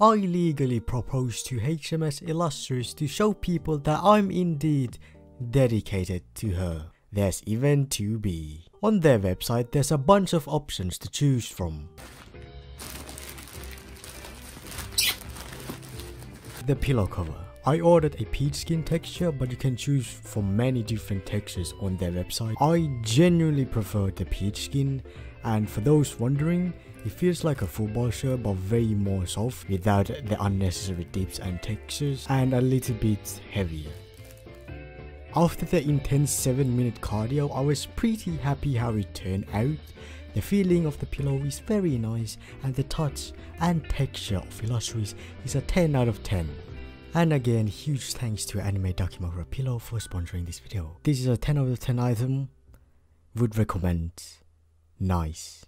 I legally proposed to HMS Illustrious to show people that I'm indeed dedicated to her. There's even 2B. On their website there's a bunch of options to choose from. The pillow cover. I ordered a peach skin texture but you can choose from many different textures on their website. I genuinely prefer the peach skin and for those wondering, it feels like a football shirt but very more soft without the unnecessary dips and textures and a little bit heavier. After the intense 7 minute cardio, I was pretty happy how it turned out. The feeling of the pillow is very nice and the touch and texture of Illustrious is a 10 out of 10. And again, huge thanks to Anime Dakimakura Pillow for sponsoring this video. This is a 10 out of 10 item. Would recommend. Nice.